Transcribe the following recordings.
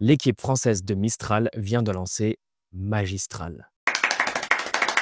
L'équipe française de Mistral vient de lancer Magistral.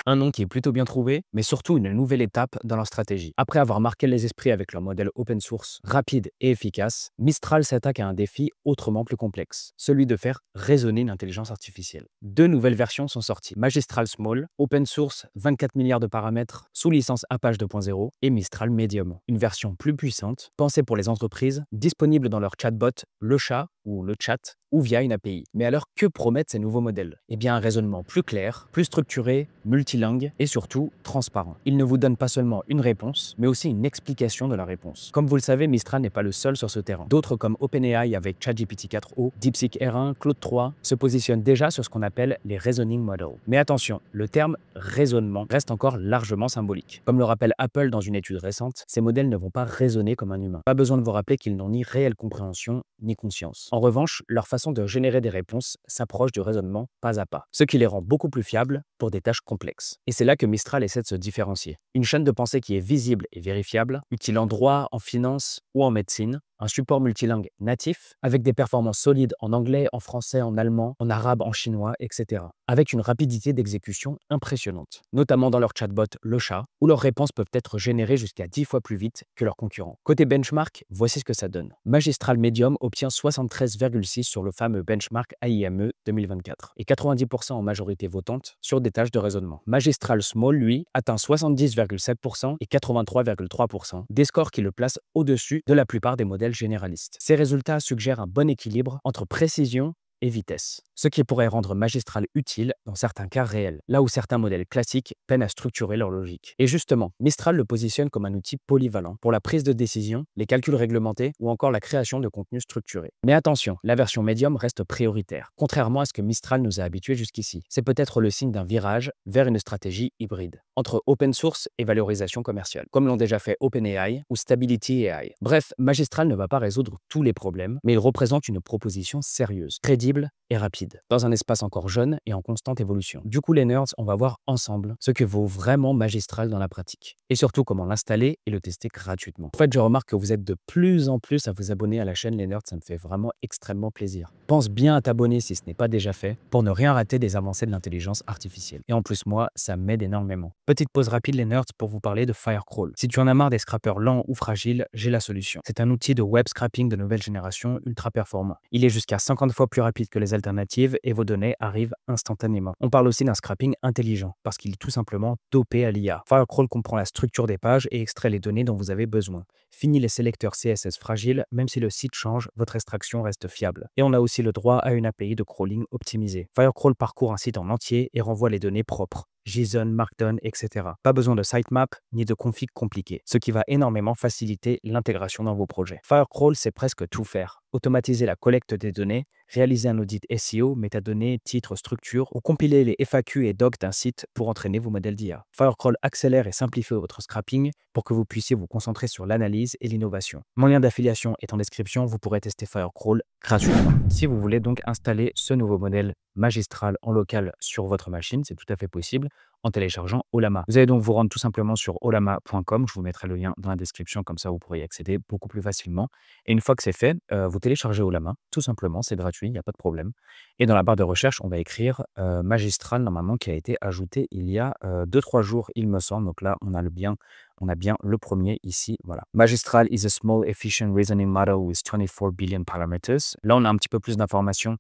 Un nom qui est plutôt bien trouvé, mais surtout une nouvelle étape dans leur stratégie. Après avoir marqué les esprits avec leur modèle open source, rapide et efficace, Mistral s'attaque à un défi autrement plus complexe, celui de faire résonner une intelligence artificielle. Deux nouvelles versions sont sorties, Magistral Small, open source, 24 milliards de paramètres, sous licence Apache 2.0, et Mistral Medium, une version plus puissante, pensée pour les entreprises, disponible dans leur chatbot, le chat ou le chat, ou via une API. Mais alors, que promettent ces nouveaux modèles? Eh bien, un raisonnement plus clair, plus structuré, multilingue et surtout transparent. Ils ne vous donnent pas seulement une réponse, mais aussi une explication de la réponse. Comme vous le savez, Mistral n'est pas le seul sur ce terrain. D'autres comme OpenAI avec ChatGPT 4o, DeepSeek R1, Claude 3 se positionnent déjà sur ce qu'on appelle les reasoning models. Mais attention, le terme raisonnement reste encore largement symbolique. Comme le rappelle Apple dans une étude récente, ces modèles ne vont pas raisonner comme un humain. Pas besoin de vous rappeler qu'ils n'ont ni réelle compréhension ni conscience. En revanche, leur façon de générer des réponses s'approche du raisonnement pas à pas, ce qui les rend beaucoup plus fiables pour des tâches complexes. Et c'est là que Mistral essaie de se différencier. Une chaîne de pensée qui est visible et vérifiable, utile en droit, en finance ou en médecine, un support multilingue natif, avec des performances solides en anglais, en français, en allemand, en arabe, en chinois, etc. Avec une rapidité d'exécution impressionnante, notamment dans leur chatbot Le où leurs réponses peuvent être générées jusqu'à 10 fois plus vite que leurs concurrents. Côté benchmark, voici ce que ça donne. Magistral Medium obtient 73,6 sur le fameux benchmark AIME 2024 et 90% en majorité votante sur des de raisonnement. Magistral Small, lui, atteint 70,7% et 83,3%, des scores qui le placent au-dessus de la plupart des modèles généraliste. Ces résultats suggèrent un bon équilibre entre précision et vitesse, ce qui pourrait rendre Magistral utile dans certains cas réels, là où certains modèles classiques peinent à structurer leur logique. Et justement, Mistral le positionne comme un outil polyvalent pour la prise de décision, les calculs réglementés ou encore la création de contenu structuré. Mais attention, la version médium reste prioritaire, contrairement à ce que Mistral nous a habitués jusqu'ici. C'est peut-être le signe d'un virage vers une stratégie hybride, entre open source et valorisation commerciale, comme l'ont déjà fait OpenAI ou Stability AI. Bref, Magistral ne va pas résoudre tous les problèmes, mais il représente une proposition sérieuse, crédible et rapide, dans un espace encore jeune et en constante évolution. Du coup, les nerds, on va voir ensemble ce que vaut vraiment Magistral dans la pratique, et surtout comment l'installer et le tester gratuitement. En fait, je remarque que vous êtes de plus en plus à vous abonner à la chaîne Les Nerds, ça me fait vraiment extrêmement plaisir. Pense bien à t'abonner si ce n'est pas déjà fait, pour ne rien rater des avancées de l'intelligence artificielle. Et en plus, moi, ça m'aide énormément. Petite pause rapide, les nerds, pour vous parler de Firecrawl. Si tu en as marre des scrappers lents ou fragiles, j'ai la solution. C'est un outil de web scrapping de nouvelle génération ultra performant. Il est jusqu'à 50 fois plus rapide que les alternatives et vos données arrivent instantanément. On parle aussi d'un scrapping intelligent parce qu'il est tout simplement dopé à l'IA. Firecrawl comprend la structure des pages et extrait les données dont vous avez besoin. Fini les sélecteurs CSS fragiles, même si le site change, votre extraction reste fiable. Et on a aussi le droit à une API de crawling optimisée. Firecrawl parcourt un site en entier et renvoie les données propres. JSON, Markdown, etc. Pas besoin de sitemap ni de config compliqué, ce qui va énormément faciliter l'intégration dans vos projets. Firecrawl sait presque tout faire. Automatiser la collecte des données, réaliser un audit SEO, métadonnées, titres, structure, ou compiler les FAQ et docs d'un site pour entraîner vos modèles d'IA. Firecrawl accélère et simplifie votre scrapping pour que vous puissiez vous concentrer sur l'analyse et l'innovation. Mon lien d'affiliation est en description, vous pourrez tester Firecrawl gratuitement. Si vous voulez donc installer ce nouveau modèle magistral en local sur votre machine, c'est tout à fait possible en téléchargeant Olama. Vous allez donc vous rendre tout simplement sur olama.com. Je vous mettrai le lien dans la description, comme ça vous pourrez y accéder beaucoup plus facilement. Et une fois que c'est fait, euh, vous téléchargez Olama, tout simplement, c'est gratuit, il n'y a pas de problème. Et dans la barre de recherche, on va écrire euh, magistral, normalement, qui a été ajouté il y a 2-3 euh, jours, il me semble. Donc là, on a le bien on a bien le premier ici, voilà. Magistral is a small efficient reasoning model with 24 billion parameters. Là, on a un petit peu plus d'informations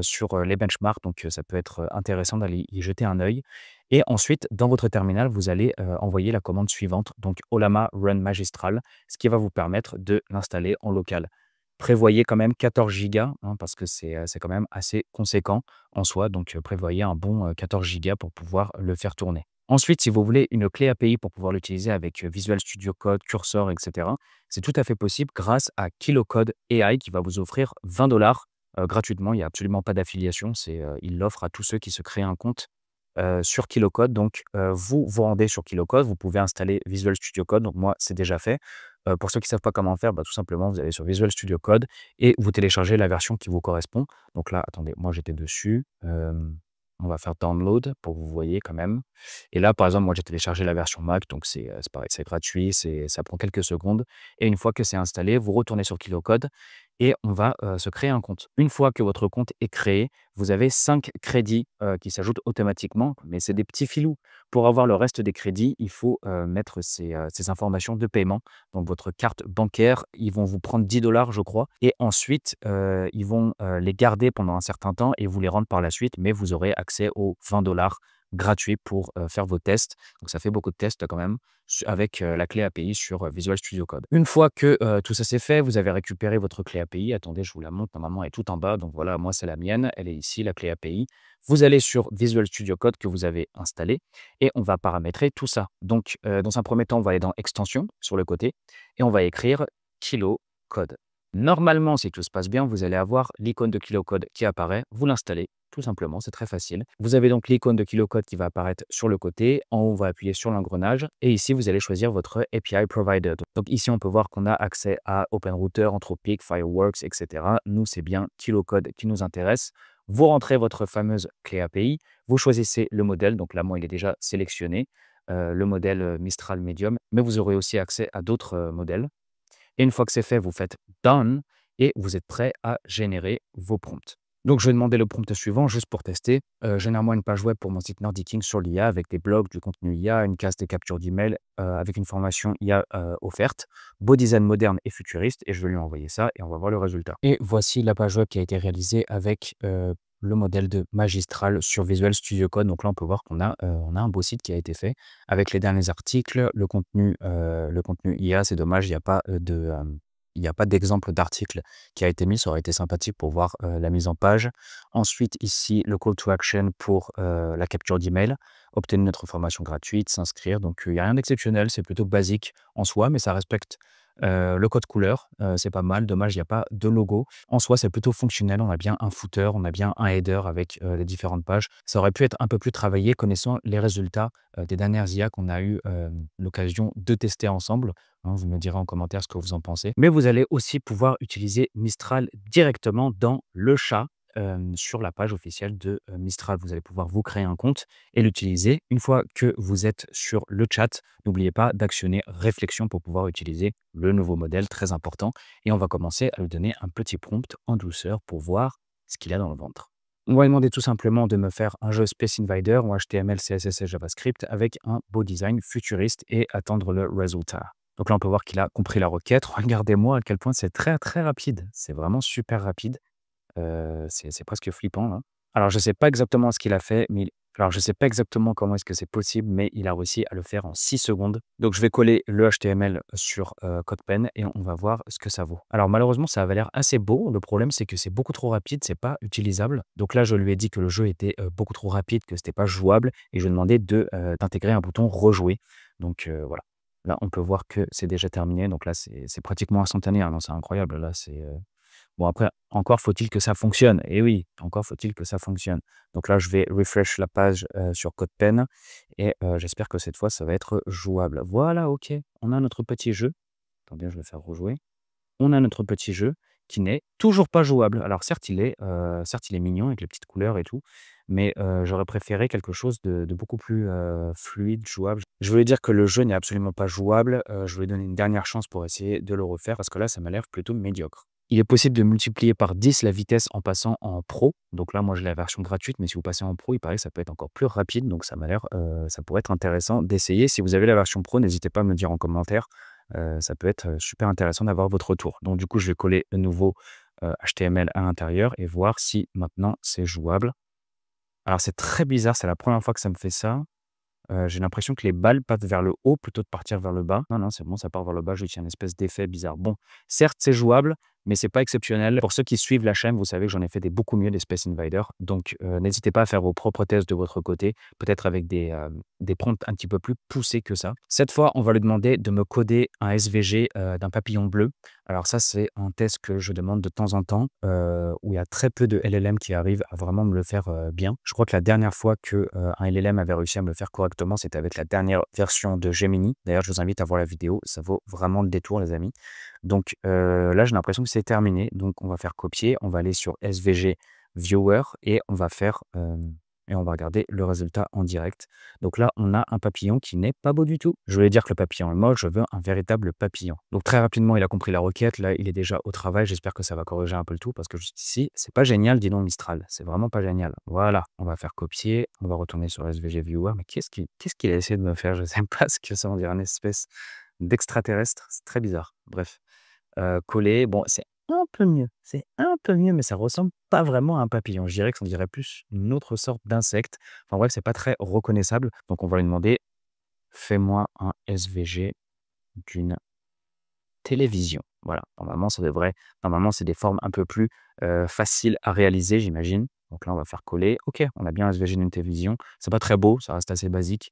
sur les benchmarks, donc ça peut être intéressant d'aller y jeter un œil. Et ensuite, dans votre terminal, vous allez envoyer la commande suivante, donc Olama Run Magistral, ce qui va vous permettre de l'installer en local. Prévoyez quand même 14 gigas, hein, parce que c'est quand même assez conséquent en soi, donc prévoyez un bon 14 Go pour pouvoir le faire tourner. Ensuite, si vous voulez une clé API pour pouvoir l'utiliser avec Visual Studio Code, Cursor, etc., c'est tout à fait possible grâce à KiloCode AI qui va vous offrir 20 dollars gratuitement. Il n'y a absolument pas d'affiliation. Il l'offre à tous ceux qui se créent un compte sur KiloCode. Donc, vous vous rendez sur KiloCode, vous pouvez installer Visual Studio Code. Donc, moi, c'est déjà fait. pour ceux qui ne savent pas comment faire, bah, tout simplement, vous allez sur Visual Studio Code et vous téléchargez la version qui vous correspond. Donc là, attendez, moi j'étais dessus. On va faire download pour que vous voyez quand même. Et là, par exemple, moi, j'ai téléchargé la version Mac, donc c'est pareil, c'est gratuit, ça prend quelques secondes. Et une fois que c'est installé, vous retournez sur KiloCode et on va se créer un compte. Une fois que votre compte est créé, vous avez cinq crédits qui s'ajoutent automatiquement, mais c'est des petits filous. Pour avoir le reste des crédits, il faut mettre ces, ces, informations de paiement. Donc votre carte bancaire, ils vont vous prendre 10 dollars, je crois, et ensuite ils vont les garder pendant un certain temps et vous les rendre par la suite, mais vous aurez accès aux 20 dollars gratuit pour faire vos tests. Donc ça fait beaucoup de tests quand même avec la clé API sur Visual Studio Code. Une fois que tout ça c'est fait, vous avez récupéré votre clé API. Attendez, je vous la montre. Normalement, elle est tout en bas. Donc voilà, moi c'est la mienne. Elle est ici, la clé API. Vous allez sur Visual Studio Code que vous avez installé et on va paramétrer tout ça. Donc dans un premier temps, on va aller dans Extension sur le côté et on va écrire Kilo Code. Normalement, si tout se passe bien, vous allez avoir l'icône de KiloCode qui apparaît, vous l'installez tout simplement, c'est très facile. Vous avez donc l'icône de KiloCode qui va apparaître sur le côté. En haut, on va appuyer sur l'engrenage. Et ici, vous allez choisir votre API Provider. Donc ici, on peut voir qu'on a accès à OpenRouter, Anthropic, Fireworks, etc. Nous, c'est bien KiloCode qui nous intéresse. Vous rentrez votre fameuse clé API. Vous choisissez le modèle. Donc là, moi, il est déjà sélectionné. Euh, le modèle euh, Mistral Medium. Mais vous aurez aussi accès à d'autres euh, modèles. Et une fois que c'est fait, vous faites Done et vous êtes prêt à générer vos prompts. Donc, je vais demander le prompt suivant juste pour tester. Euh, généralement, une page web pour mon site Nordiking sur l'IA avec des blogs, du contenu IA, une case des captures d'email euh, avec une formation IA euh, offerte, beau design moderne et futuriste. Et je vais lui envoyer ça et on va voir le résultat. Et voici la page web qui a été réalisée avec le modèle de Magistral sur Visual Studio Code. Donc là, on peut voir qu'on a, un beau site qui a été fait avec les derniers articles, le contenu, le contenu IA. C'est dommage, il n'y a pas de il n'y a pas d'exemple d'article qui a été mis, ça aurait été sympathique pour voir la mise en page. Ensuite, ici, le call to action pour la capture d'email, obtenir notre formation gratuite, s'inscrire. Donc, il n'y a rien d'exceptionnel, c'est plutôt basique en soi, mais ça respecte le code couleur, c'est pas mal. Dommage, il n'y a pas de logo. En soi, c'est plutôt fonctionnel. On a bien un footer, on a bien un header avec les différentes pages. Ça aurait pu être un peu plus travaillé connaissant les résultats des dernières IA qu'on a eu l'occasion de tester ensemble. Hein, vous me direz en commentaire ce que vous en pensez. Mais vous allez aussi pouvoir utiliser Mistral directement dans le chat sur la page officielle de Mistral. Vous allez pouvoir vous créer un compte et l'utiliser. Une fois que vous êtes sur le chat, n'oubliez pas d'actionner réflexion pour pouvoir utiliser le nouveau modèle, très important. Et on va commencer à lui donner un petit prompt en douceur pour voir ce qu'il a dans le ventre. On va demander tout simplement de me faire un jeu Space Invader en HTML, CSS et JavaScript avec un beau design futuriste et attendre le résultat. Donc là, on peut voir qu'il a compris la requête. Regardez-moi à quel point c'est très très rapide. C'est vraiment super rapide c'est presque flippant là. Alors je ne sais pas exactement ce qu'il a fait, mais alors je sais pas exactement comment est-ce que c'est possible, mais il a réussi à le faire en 6 secondes. Donc je vais coller le HTML sur, CodePen et on va voir ce que ça vaut. Alors malheureusement, ça avait l'air assez beau. Le problème, c'est que c'est beaucoup trop rapide, c'est pas utilisable. Donc là, je lui ai dit que le jeu était, beaucoup trop rapide, que c'était pas jouable et je lui ai demandé de, d'intégrer un bouton rejouer. Donc, voilà. Là, on peut voir que c'est déjà terminé. Donc là, c'est pratiquement instantané, hein. Non, c'est incroyable. Là, c'est, Bon, après, encore faut-il que ça fonctionne. Et oui, encore faut-il que ça fonctionne. Donc là, je vais refresh la page sur CodePen et j'espère que cette fois, ça va être jouable. Voilà, ok. On a notre petit jeu. Attendez, je vais faire rejouer. On a notre petit jeu qui n'est toujours pas jouable. Alors certes, il est, certes, il est mignon avec les petites couleurs et tout, mais j'aurais préféré quelque chose de beaucoup plus fluide, jouable. Je voulais dire que le jeu n'est absolument pas jouable. je voulais donner une dernière chance pour essayer de le refaire parce que là, ça m'a l'air plutôt médiocre. Il est possible de multiplier par 10 la vitesse en passant en pro. Donc là, moi, j'ai la version gratuite, mais si vous passez en pro, il paraît que ça peut être encore plus rapide. Donc ça m'a l'air, euh, ça pourrait être intéressant d'essayer. Si vous avez la version pro, n'hésitez pas à me dire en commentaire. Euh, ça peut être euh, super intéressant d'avoir votre retour. Donc du coup, je vais coller de nouveau HTML à l'intérieur et voir si maintenant c'est jouable. Alors c'est très bizarre, c'est la première fois que ça me fait ça j'ai l'impression que les balles partent vers le haut plutôt de partir vers le bas. Non, non, c'est bon, ça part vers le bas, je tiens une espèce d'effet bizarre. Bon, certes, c'est jouable, mais c'est pas exceptionnel. Pour ceux qui suivent la chaîne, vous savez que j'en ai fait des beaucoup mieux des Space Invaders. Donc, n'hésitez pas à faire vos propres tests de votre côté, peut-être avec des, des prompts un petit peu plus poussés que ça. Cette fois, on va lui demander de me coder un SVG d'un papillon bleu. Alors ça, c'est un test que je demande de temps en temps, où il y a très peu de LLM qui arrivent à vraiment me le faire bien. Je crois que la dernière fois qu'un un LLM avait réussi à me le faire correctement, c'était avec la dernière version de Gemini. D'ailleurs, je vous invite à voir la vidéo, ça vaut vraiment le détour, les amis. Donc là, j'ai l'impression que c'est terminé. Donc on va faire copier, on va aller sur SVG Viewer et on va faire et on va regarder le résultat en direct. Donc là, on a un papillon qui n'est pas beau du tout. Je voulais dire que le papillon est moche, je veux un véritable papillon. Donc très rapidement, il a compris la requête. Là, il est déjà au travail. J'espère que ça va corriger un peu le tout parce que juste ici, c'est pas génial, dis donc Mistral. C'est vraiment pas génial. Voilà, on va faire copier. On va retourner sur SVG Viewer. Mais qu'est-ce qu'il a essayé de me faire? Je sais pas ce que ça, on dirait une espèce d'extraterrestre. C'est très bizarre. Bref. Euh, coller, bon, c'est un peu mieux. C'est un peu mieux, mais ça ressemble pas vraiment à un papillon. Je dirais que ça dirait plus une autre sorte d'insecte. Enfin bref, c'est pas très reconnaissable. Donc on va lui demander fais-moi un SVG d'une télévision. Voilà. Normalement, ça devrait. Normalement, c'est des formes un peu plus faciles à réaliser, j'imagine. Donc là, on va faire coller. Ok, on a bien un SVG d'une télévision. C'est pas très beau, ça reste assez basique.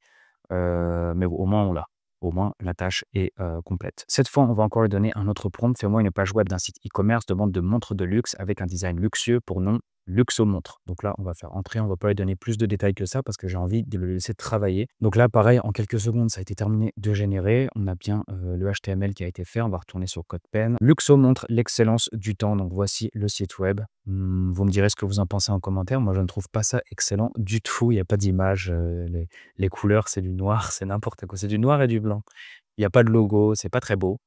Mais au moins, on l'a au moins la tâche est complète. Cette fois, on va encore lui donner un autre prompt. Fais-moi une page web d'un site e-commerce de de montres de luxe avec un design luxueux pour nom Luxomontre. Donc là, on va faire entrer, on va pas lui donner plus de détails que ça parce que j'ai envie de le laisser travailler. Donc là, pareil, en quelques secondes, ça a été terminé de générer. On a bien le HTML qui a été fait. On va retourner sur CodePen. Luxo montre l'excellence du temps. Donc voici le site web. Mmh, vous me direz ce que vous en pensez en commentaire. Moi, je ne trouve pas ça excellent du tout. Il n'y a pas d'image. les, les, couleurs, c'est du noir, c'est n'importe quoi. C'est du noir et du blanc. Il n'y a pas de logo, c'est pas très beau.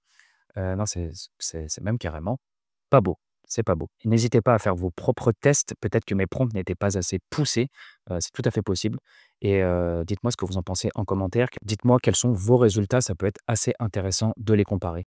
non, c'est même carrément pas beau c'est pas beau. N'hésitez pas à faire vos propres tests. Peut-être que mes prompts n'étaient pas assez poussés. c'est tout à fait possible. Et dites-moi ce que vous en pensez en commentaire. Dites-moi quels sont vos résultats. Ça peut être assez intéressant de les comparer.